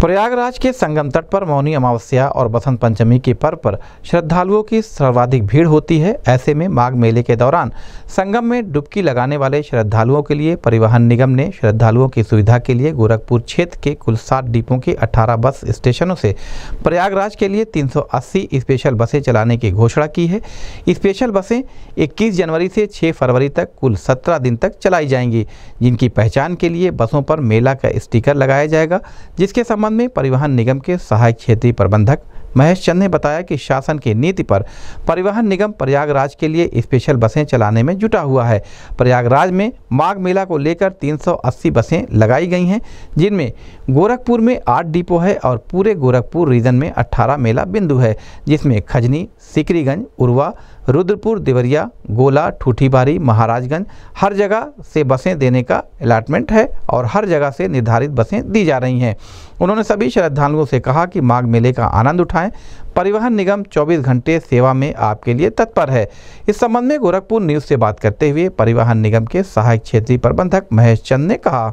प्रयागराज के संगम तट पर मौनी अमावस्या और बसंत पंचमी के पर्व पर श्रद्धालुओं की सर्वाधिक भीड़ होती है। ऐसे में माघ मेले के दौरान संगम में डुबकी लगाने वाले श्रद्धालुओं के लिए परिवहन निगम ने श्रद्धालुओं की सुविधा के लिए गोरखपुर क्षेत्र के कुल सात डिपों के 18 बस स्टेशनों से प्रयागराज के लिए 380 स्पेशल बसें चलाने की घोषणा की है। स्पेशल बसें 21 जनवरी से छः फरवरी तक कुल 17 दिन तक चलाई जाएँगी। जिनकी पहचान के लिए बसों पर मेला का स्टिकर लगाया जाएगा, जिसके संबंध संबंध में परिवहन निगम के सहायक क्षेत्रीय प्रबंधक महेश चंद ने बताया कि शासन की नीति पर परिवहन निगम प्रयागराज के लिए स्पेशल बसें चलाने में जुटा हुआ है। प्रयागराज में माघ मेला को लेकर 380 बसें लगाई गई हैं, जिनमें गोरखपुर में आठ डिपो है और पूरे गोरखपुर रीजन में 18 मेला बिंदु है, जिसमें खजनी, सिकरीगंज, उर्वा, रुद्रपुर, देवरिया, गोला, ठूठीबारी, महाराजगंज, हर जगह से बसें देने का अलाटमेंट है और हर जगह से निर्धारित बसें दी जा रही हैं। उन्होंने सभी श्रद्धालुओं से कहा कि माघ मेले का आनंद उठाएँ परिवहन निगम 24 घंटे सेवा में आपके लिए तत्पर है। इस संबंध में गोरखपुर न्यूज़ से बात करते हुए परिवहन निगम के सहायक क्षेत्रीय प्रबंधक महेश चंद ने कहा।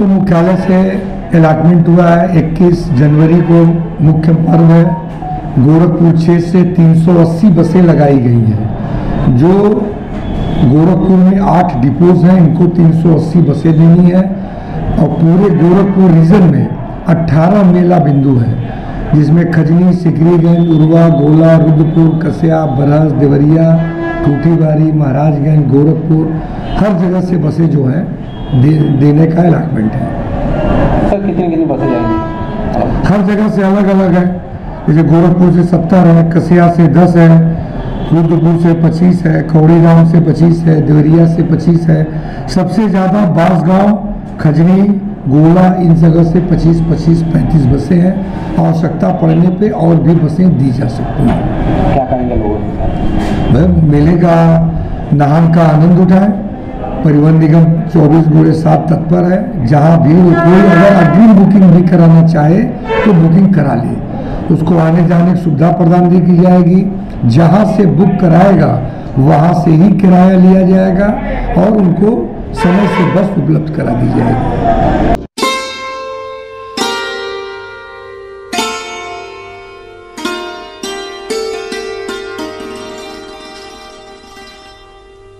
अभी तो मुख्यालय से अलाटमेंट हुआ है। 21 जनवरी को मुख्य पर्व है। गोरखपुर क्षेत्र से 380 बसें लगाई गई हैं। जो गोरखपुर में आठ डिपोज हैं, इनको 380 बसें देनी है। और पूरे गोरखपुर रीजन में 18 मेला बिंदु है, जिसमें खजनी, सिकरीगंज, उर्वा, गोला, रुद्रपुर, कसिया बरहस देवरिया, टूटीबारी, महाराजगंज, गोरखपुर, हर जगह से बसें जो हैं दे, देने का अलाटमेंट है। सर कितनी कितनी बसें जाएँगी? हर जगह से अलग अलग है। जैसे गोरखपुर से सत्तर है कसिया से दस है रुद्रपुर से पच्चीस है खौड़ी गाँव से पच्चीस है देवरिया से पच्चीस है। सबसे ज़्यादा बांसगांव खजनी गोला इन जगह से 25 25 35 बसें हैं। आवश्यकता पड़ने पे और भी बसें दी जा सकती हैं। क्या करेंगे लोग वह मेले का नहान का आनंद उठाएँ। परिवहन निगम 24 गुणे सात तत्पर है। जहाँ भी कोई अगर अग्रिम बुकिंग भी कराना चाहे तो बुकिंग करा ले। उसको आने जाने की सुविधा प्रदान दी की जाएगी। जहाँ से बुक कराएगा, वहाँ से ही किराया लिया जाएगा और उनको समय से बस उपलब्ध करा दी जाएगी।